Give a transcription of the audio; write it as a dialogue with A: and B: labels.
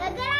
A: Gagara